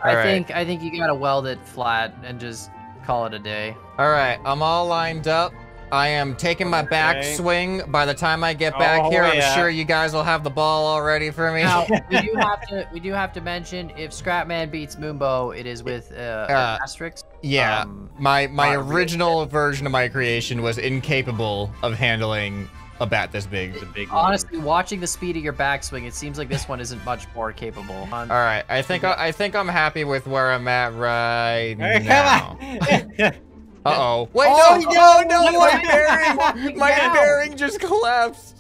[SPEAKER 2] I
[SPEAKER 1] All right.
[SPEAKER 2] think I think you gotta weld it flat and just call it a day.
[SPEAKER 1] All right, I'm all lined up. I am taking my back swing. By the time I get back
[SPEAKER 3] Oh,
[SPEAKER 1] here, I'm sure you guys will have the ball all ready for me.
[SPEAKER 2] Now (laughs) we do have to we do have to mention if Scrapman beats Moonbo, it is with uh,
[SPEAKER 1] Uh,
[SPEAKER 2] asterisk.
[SPEAKER 1] yeah,
[SPEAKER 2] um,
[SPEAKER 1] my my
[SPEAKER 2] not really
[SPEAKER 1] original version of my creation was incapable of handling a bat this big.
[SPEAKER 3] The big one.
[SPEAKER 2] Honestly, watching the speed of your backswing, it seems like this one isn't much more capable. On- (laughs)
[SPEAKER 1] All right, I think I, I think I'm happy with where I'm at right
[SPEAKER 3] Hey,
[SPEAKER 1] now. (laughs)
[SPEAKER 3] come on.
[SPEAKER 1] Uh oh. Wait,
[SPEAKER 2] Oh,
[SPEAKER 1] no, no, no, (laughs)
[SPEAKER 2] no,
[SPEAKER 1] my bearing, my
[SPEAKER 2] Down.
[SPEAKER 1] bearing just collapsed.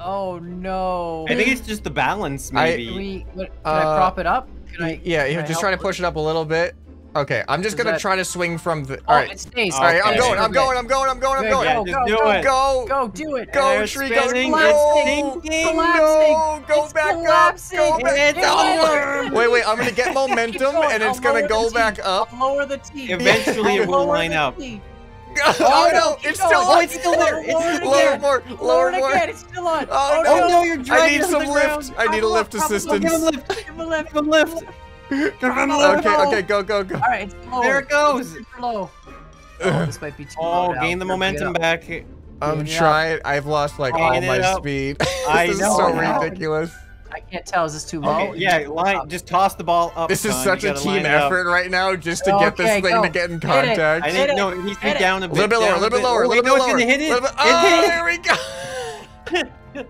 [SPEAKER 2] Oh no.
[SPEAKER 3] I think it's just the balance,
[SPEAKER 1] I-
[SPEAKER 3] maybe.
[SPEAKER 2] Can we? What, can
[SPEAKER 1] Uh,
[SPEAKER 2] I prop it up? Can I?
[SPEAKER 1] Yeah,
[SPEAKER 2] can
[SPEAKER 1] here,
[SPEAKER 2] I
[SPEAKER 1] just
[SPEAKER 2] help
[SPEAKER 1] try to push it up a little bit. Okay, I'm just gonna
[SPEAKER 2] that-
[SPEAKER 1] try to swing from the.
[SPEAKER 2] Oh,
[SPEAKER 1] All right,
[SPEAKER 2] it stays.
[SPEAKER 1] all right, I'm going, I'm going, I'm going, I'm going, I'm going.
[SPEAKER 3] Yeah,
[SPEAKER 2] Go, go,
[SPEAKER 3] do
[SPEAKER 2] go,
[SPEAKER 3] it.
[SPEAKER 1] Go,
[SPEAKER 2] Go, do it.
[SPEAKER 1] go,
[SPEAKER 3] They're
[SPEAKER 1] tree, go,
[SPEAKER 3] spinning,
[SPEAKER 1] go,
[SPEAKER 2] collapsing,
[SPEAKER 3] sinking.
[SPEAKER 1] no, go
[SPEAKER 2] It's
[SPEAKER 1] back
[SPEAKER 2] collapsing.
[SPEAKER 1] up, go back.
[SPEAKER 3] It's
[SPEAKER 1] Oh, wait, wait, I'm gonna get (laughs) momentum,
[SPEAKER 2] going,
[SPEAKER 1] and it's
[SPEAKER 2] I'll
[SPEAKER 1] gonna go
[SPEAKER 2] the
[SPEAKER 1] back
[SPEAKER 2] tee.
[SPEAKER 1] up.
[SPEAKER 2] I'll lower the tee.
[SPEAKER 3] Eventually it
[SPEAKER 2] I'll
[SPEAKER 3] line up.
[SPEAKER 2] tee. (laughs)
[SPEAKER 1] Oh
[SPEAKER 2] no,
[SPEAKER 1] no, it's
[SPEAKER 2] going.
[SPEAKER 1] still
[SPEAKER 2] Oh,
[SPEAKER 1] on.
[SPEAKER 2] it's still there. It's
[SPEAKER 1] Lower
[SPEAKER 2] still
[SPEAKER 1] lower more,
[SPEAKER 2] Lower
[SPEAKER 1] lower more.
[SPEAKER 2] again. It's still on.
[SPEAKER 1] Oh,
[SPEAKER 3] Oh
[SPEAKER 1] no.
[SPEAKER 3] no, you're
[SPEAKER 1] I need some lift.
[SPEAKER 3] ground.
[SPEAKER 1] I need a lift
[SPEAKER 2] him up, prop him up.
[SPEAKER 1] assistance.
[SPEAKER 3] Give him lift.
[SPEAKER 2] Give him a lift.
[SPEAKER 3] Give him lift. Give him lift.
[SPEAKER 1] Okay, okay, go, go, go.
[SPEAKER 2] All right, it's low.
[SPEAKER 3] There it goes.
[SPEAKER 2] It's super low. (sighs) Oh, this might be too low
[SPEAKER 3] Oh,
[SPEAKER 2] now.
[SPEAKER 3] gain the momentum back.
[SPEAKER 1] I'm
[SPEAKER 2] Yeah.
[SPEAKER 1] trying. I've lost like
[SPEAKER 3] Gain
[SPEAKER 1] all my
[SPEAKER 3] up.
[SPEAKER 1] speed. (laughs)
[SPEAKER 3] I
[SPEAKER 1] this is
[SPEAKER 3] know.
[SPEAKER 1] so
[SPEAKER 2] I
[SPEAKER 1] ridiculous.
[SPEAKER 2] I can't tell. Is this too low?
[SPEAKER 3] Okay, yeah, line. Just toss the ball up.
[SPEAKER 1] This is
[SPEAKER 3] son.
[SPEAKER 1] such a team
[SPEAKER 3] line it up.
[SPEAKER 1] effort right now just to get this thing
[SPEAKER 2] go.
[SPEAKER 1] to get in contact.
[SPEAKER 3] I
[SPEAKER 2] Hit
[SPEAKER 3] think
[SPEAKER 2] it.
[SPEAKER 3] no, it needs to be
[SPEAKER 2] Hit it.
[SPEAKER 3] down a
[SPEAKER 1] A
[SPEAKER 3] bit.
[SPEAKER 1] little bit lower, a little bit lower, a little bit lower.
[SPEAKER 3] It's gonna hit it.
[SPEAKER 1] Oh, there we go.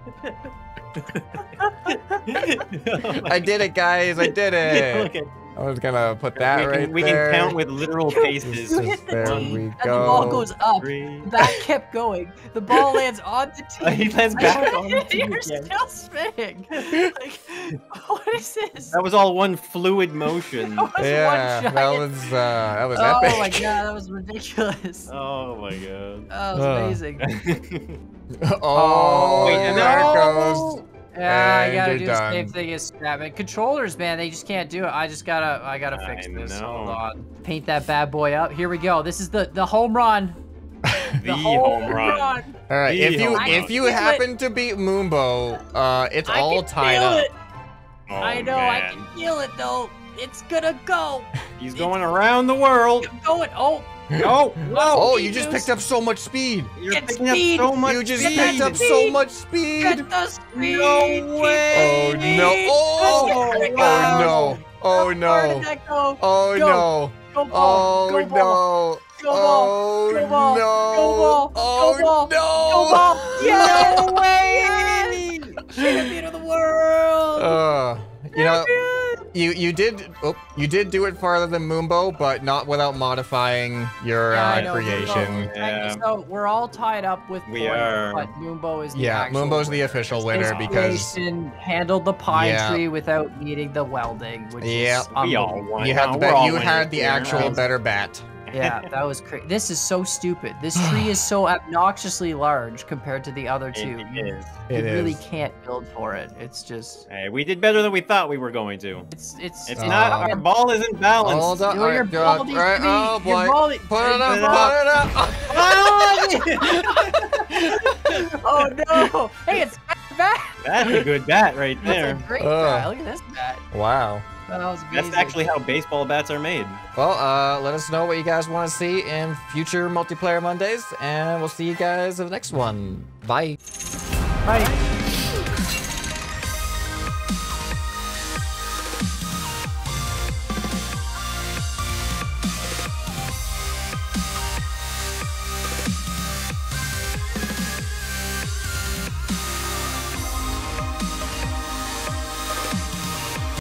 [SPEAKER 1] (laughs) (laughs) I did it, guys. I did (laughs) it.
[SPEAKER 3] at-
[SPEAKER 1] I was gonna put that
[SPEAKER 3] we can,
[SPEAKER 1] right
[SPEAKER 3] we
[SPEAKER 1] there.
[SPEAKER 3] can count with literal paces. (laughs)
[SPEAKER 2] You hit the
[SPEAKER 1] There
[SPEAKER 2] tee,
[SPEAKER 1] we
[SPEAKER 2] and the ball
[SPEAKER 1] go.
[SPEAKER 2] goes up.
[SPEAKER 3] Three.
[SPEAKER 2] That kept going. The ball lands on the tee. (laughs)
[SPEAKER 3] he lands back on the tee
[SPEAKER 2] You're
[SPEAKER 3] again.
[SPEAKER 2] still spinning. Like, (laughs) what is this?
[SPEAKER 3] That was all one fluid motion.
[SPEAKER 2] That was
[SPEAKER 1] Yeah,
[SPEAKER 2] one shot.
[SPEAKER 1] that was uh, that was
[SPEAKER 2] oh
[SPEAKER 1] epic.
[SPEAKER 2] my god, that was ridiculous.
[SPEAKER 3] Oh my god.
[SPEAKER 2] That was
[SPEAKER 1] Uh.
[SPEAKER 2] amazing.
[SPEAKER 1] oh,
[SPEAKER 3] Wait, and
[SPEAKER 1] there it goes.
[SPEAKER 2] Yeah, I gotta
[SPEAKER 1] you're
[SPEAKER 2] do the same
[SPEAKER 1] done.
[SPEAKER 2] thing as Scrapman. Controllers, man, they just can't do it. I just gotta, I gotta fix
[SPEAKER 3] I
[SPEAKER 2] this. Hold on. Paint that bad boy up. Here we go. This is the the home run. (laughs)
[SPEAKER 3] The home run.
[SPEAKER 1] All right,
[SPEAKER 3] The
[SPEAKER 1] if you
[SPEAKER 3] home
[SPEAKER 1] if you
[SPEAKER 2] I feel
[SPEAKER 1] happen to beat Moonbo, uh, it's
[SPEAKER 2] I
[SPEAKER 1] all
[SPEAKER 2] can
[SPEAKER 1] tied
[SPEAKER 2] feel
[SPEAKER 1] up.
[SPEAKER 2] it.
[SPEAKER 3] Oh,
[SPEAKER 2] I know. I can feel it though. It's gonna go.
[SPEAKER 3] He's going around the world.
[SPEAKER 2] I'm going. Oh,
[SPEAKER 3] Oh,
[SPEAKER 1] Oh,
[SPEAKER 3] whoa!
[SPEAKER 1] you just picked up so much speed.
[SPEAKER 3] You're
[SPEAKER 2] Get
[SPEAKER 3] picking
[SPEAKER 2] speed.
[SPEAKER 3] up so much
[SPEAKER 1] You just
[SPEAKER 3] speed.
[SPEAKER 1] picked up so much speed.
[SPEAKER 2] get the speed.
[SPEAKER 3] No way.
[SPEAKER 1] Oh no!
[SPEAKER 2] speed.
[SPEAKER 1] Oh,
[SPEAKER 2] Let's
[SPEAKER 1] oh no! Oh
[SPEAKER 2] How far did
[SPEAKER 1] no! Oh no! Oh no!
[SPEAKER 2] Go ball.
[SPEAKER 1] Oh
[SPEAKER 2] Go ball.
[SPEAKER 1] no!
[SPEAKER 2] Go ball.
[SPEAKER 1] Oh
[SPEAKER 2] Go ball.
[SPEAKER 1] no!
[SPEAKER 2] Go ball. Yeah. No way. Champion of the world.
[SPEAKER 1] Uh, you know,
[SPEAKER 2] Champion.
[SPEAKER 1] You you did oh, you did do it farther than Moonbo, but not without modifying your
[SPEAKER 2] Yeah,
[SPEAKER 1] uh,
[SPEAKER 2] know,
[SPEAKER 1] creation.
[SPEAKER 2] Moonbo-
[SPEAKER 3] Yeah.
[SPEAKER 2] So we're all tied up with
[SPEAKER 3] We
[SPEAKER 2] points,
[SPEAKER 3] are.
[SPEAKER 2] but Moonbo is the
[SPEAKER 1] Yeah,
[SPEAKER 2] actual
[SPEAKER 1] Moonbo's the
[SPEAKER 2] winner.
[SPEAKER 1] official
[SPEAKER 2] His
[SPEAKER 1] winner because
[SPEAKER 2] creation handled the pine
[SPEAKER 1] Yeah.
[SPEAKER 2] tree without needing the welding, which
[SPEAKER 1] Yeah.
[SPEAKER 2] is
[SPEAKER 3] We all won.
[SPEAKER 1] you had the
[SPEAKER 3] we're
[SPEAKER 1] bet, you had the actual
[SPEAKER 2] Um,
[SPEAKER 1] better bat.
[SPEAKER 2] Yeah, (laughs) that was crazy. This is so stupid. This (sighs) tree is so obnoxiously large compared to the other two.
[SPEAKER 3] It is.
[SPEAKER 2] You
[SPEAKER 1] It
[SPEAKER 2] really
[SPEAKER 1] is.
[SPEAKER 2] can't build for it. It's just,
[SPEAKER 3] Hey, we did better than we thought we were going to.
[SPEAKER 2] it's, it's.
[SPEAKER 3] It's
[SPEAKER 1] Uh,
[SPEAKER 3] not. Our ball isn't balanced.
[SPEAKER 1] Hold up,
[SPEAKER 2] Your, your
[SPEAKER 1] alright,
[SPEAKER 2] ball
[SPEAKER 1] go-
[SPEAKER 2] needs
[SPEAKER 1] right,
[SPEAKER 2] to be.
[SPEAKER 1] oh
[SPEAKER 2] your
[SPEAKER 1] boy.
[SPEAKER 2] ball,
[SPEAKER 1] Put it
[SPEAKER 3] Put
[SPEAKER 1] up, put it up. (laughs)
[SPEAKER 2] oh no! Hey, it's (laughs) back.
[SPEAKER 3] That's a good bat right
[SPEAKER 2] That's
[SPEAKER 3] there.
[SPEAKER 2] a great
[SPEAKER 1] Ugh.
[SPEAKER 2] bat. Look at this bat.
[SPEAKER 1] wow.
[SPEAKER 2] That was amazing.
[SPEAKER 3] That's actually how baseball bats are made.
[SPEAKER 1] Well, uh, let us know what you guys want to see in future multiplayer Mondays, and we'll see you guys in the next one. Bye.
[SPEAKER 2] Bye.